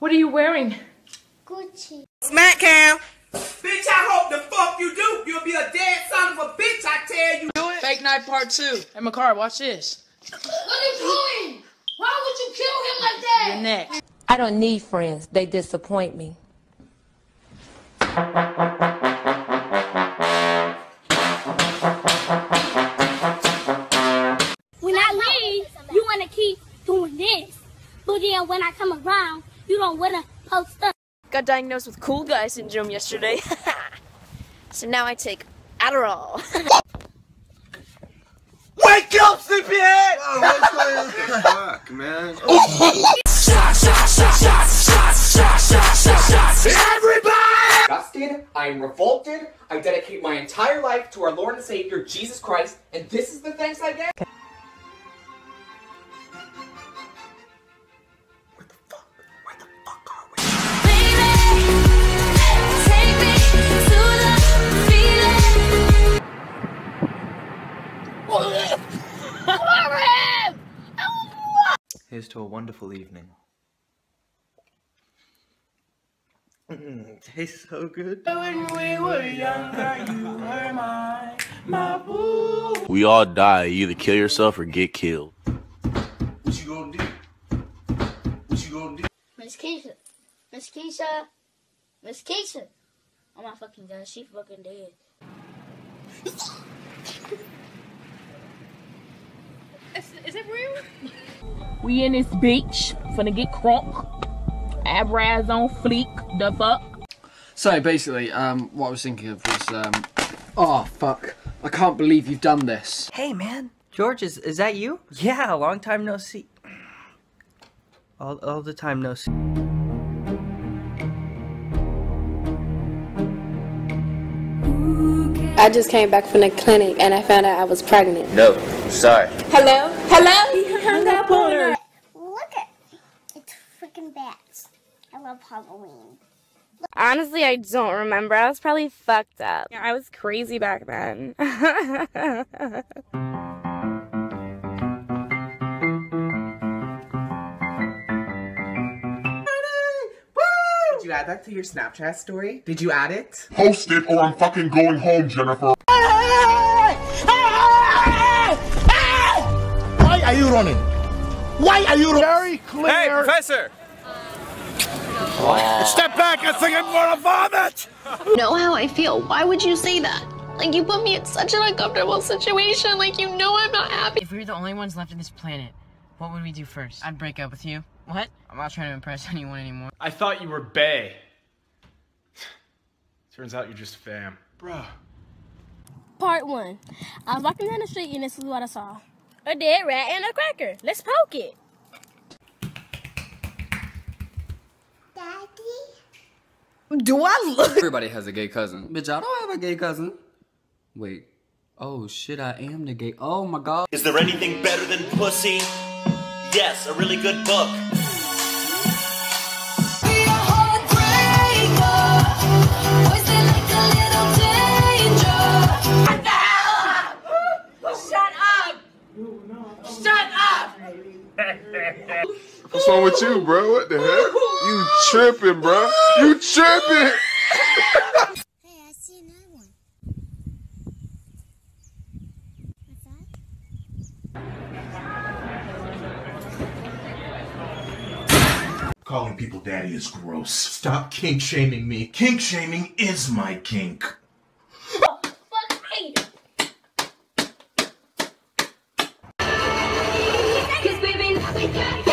What are you wearing? Gucci. Smack cam. Bitch, I hope the fuck you do. You'll be a dead son of a bitch, I tell you. Do it. Fake night part two. Hey, McCar, watch this. What are you doing? Why would you kill him like that? Your neck. I don't need friends. They disappoint me. When I leave, you want to keep doing this. But then when I come around, you don't want to post up. Got diagnosed with cool guy syndrome yesterday. so now I take Adderall. Wake up, sleepyhead! Fuck, man. disgusted, I am revolted, I dedicate my entire life to our Lord and Savior, Jesus Christ, and this is the thanks I get? To a wonderful evening. Mm, tastes so good. We all die. You either kill yourself or get killed. What you gonna do? What you gonna do? Miss Keisha. Miss Keisha. Miss Keisha. Oh my fucking god, she fucking dead. We in this beach, finna get crunk. Abraz on fleek, the fuck. So basically, um, what I was thinking of was, um, oh fuck, I can't believe you've done this. Hey, man. George, is, is that you? Yeah, long time no see. All, all the time no see. I just came back from the clinic and I found out I was pregnant. No, sorry. Hello? Hello? Love Halloween. Honestly, I don't remember. I was probably fucked up. Yeah, I was crazy back then. Did you add that to your Snapchat story? Did you add it? Post it or I'm fucking going home, Jennifer. Why are you running? Why are you running? Very clear. Hey, Professor! Oh. Step back, I think I'm gonna vomit! You know how I feel. Why would you say that? Like, you put me in such an uncomfortable situation. Like, you know I'm not happy. If we were the only ones left on this planet, what would we do first? I'd break up with you. What? I'm not trying to impress anyone anymore. I thought you were Bay. Turns out you're just fam. Bruh. Part one. I was walking down the street and this is what I saw. A dead rat and a cracker. Let's poke it. Daddy? Do I look? Everybody has a gay cousin. Bitch, I don't have a gay cousin. Wait. Oh shit, I am the gay. Oh my god. Is there anything better than pussy? Yes, a really good book. What's wrong with you, bro? What the heck? You tripping, bro? You tripping? Hey, I see another one. What's that? Calling people daddy is gross. Stop kink shaming me. Kink shaming is my kink. Cause baby,